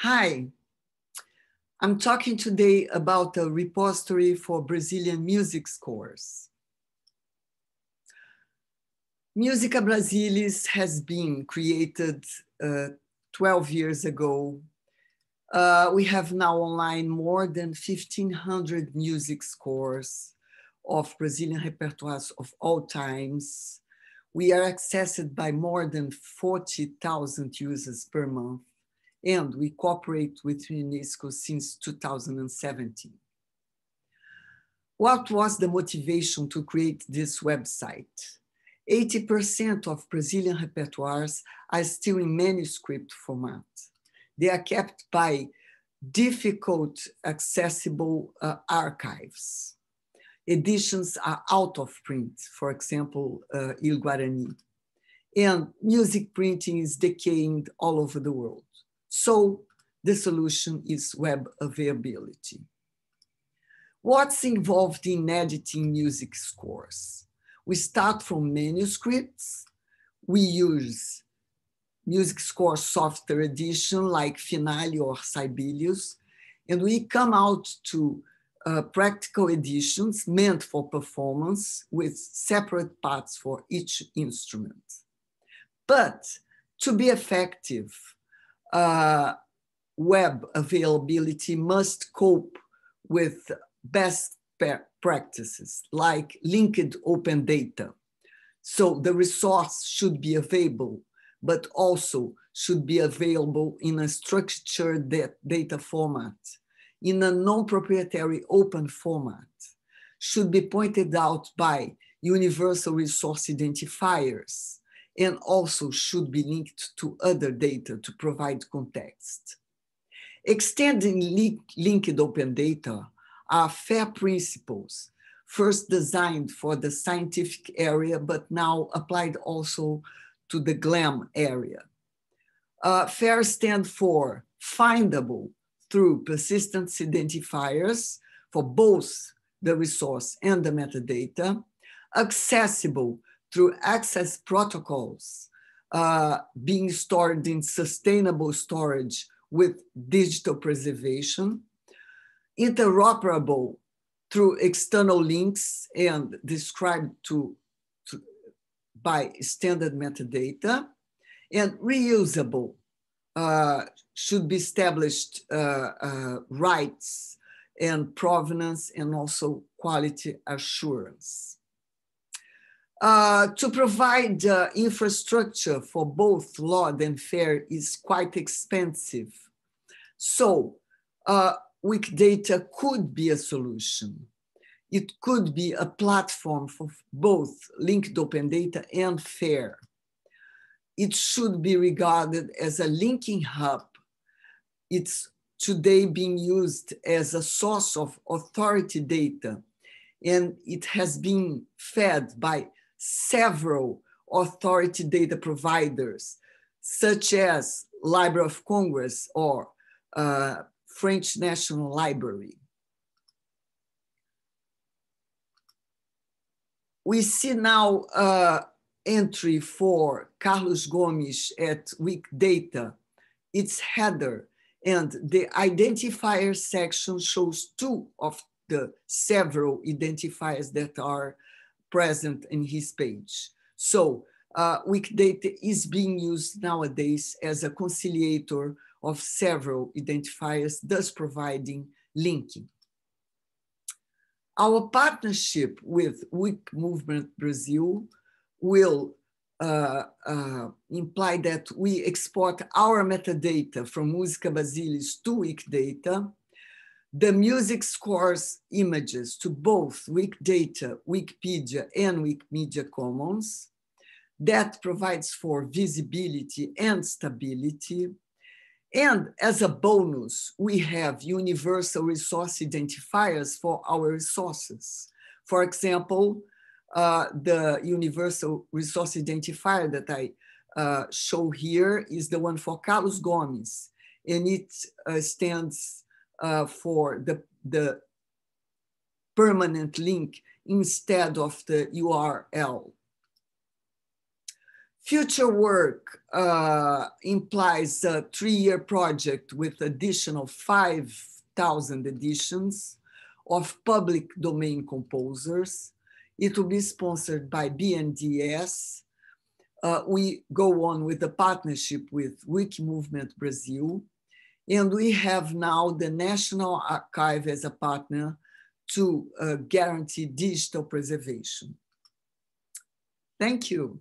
Hi, I'm talking today about a repository for Brazilian music scores. Musica Brasilis has been created uh, 12 years ago. Uh, we have now online more than 1,500 music scores of Brazilian repertoires of all times. We are accessed by more than 40,000 users per month and we cooperate with UNESCO since 2017. What was the motivation to create this website? 80% of Brazilian repertoires are still in manuscript format. They are kept by difficult accessible uh, archives. Editions are out of print, for example, uh, Il Guarani. And music printing is decaying all over the world. So the solution is web availability. What's involved in editing music scores? We start from manuscripts. We use music score software edition like Finale or Sibelius, and we come out to uh, practical editions meant for performance with separate parts for each instrument. But to be effective, uh, web availability must cope with best practices like linked open data. So the resource should be available, but also should be available in a structured data format, in a non-proprietary open format, should be pointed out by universal resource identifiers, and also should be linked to other data to provide context. Extending link, linked open data are FAIR principles, first designed for the scientific area, but now applied also to the GLAM area. Uh, FAIR stand for findable through persistence identifiers for both the resource and the metadata, accessible through access protocols uh, being stored in sustainable storage with digital preservation, interoperable through external links and described to, to by standard metadata, and reusable uh, should be established uh, uh, rights and provenance and also quality assurance. Uh, to provide uh, infrastructure for both LOD and FAIR is quite expensive. So uh, Wikidata could be a solution. It could be a platform for both linked open data and FAIR. It should be regarded as a linking hub. It's today being used as a source of authority data, and it has been fed by several authority data providers, such as Library of Congress or uh, French National Library. We see now uh, entry for Carlos Gomes at Wikidata, its header, and the identifier section shows two of the several identifiers that are present in his page. So uh, Wikidata is being used nowadays as a conciliator of several identifiers, thus providing linking. Our partnership with Wiki Movement Brazil will uh, uh, imply that we export our metadata from Musica Brasilis to Wikidata the music scores images to both Wikidata, Wikipedia, and Wikimedia Commons. That provides for visibility and stability. And as a bonus, we have universal resource identifiers for our resources. For example, uh, the universal resource identifier that I uh, show here is the one for Carlos Gomes, and it uh, stands uh, for the, the permanent link instead of the URL. Future work uh, implies a three-year project with additional 5,000 editions of public domain composers. It will be sponsored by BNDES. Uh, we go on with a partnership with Wiki Movement Brazil. And we have now the National Archive as a partner to uh, guarantee digital preservation. Thank you.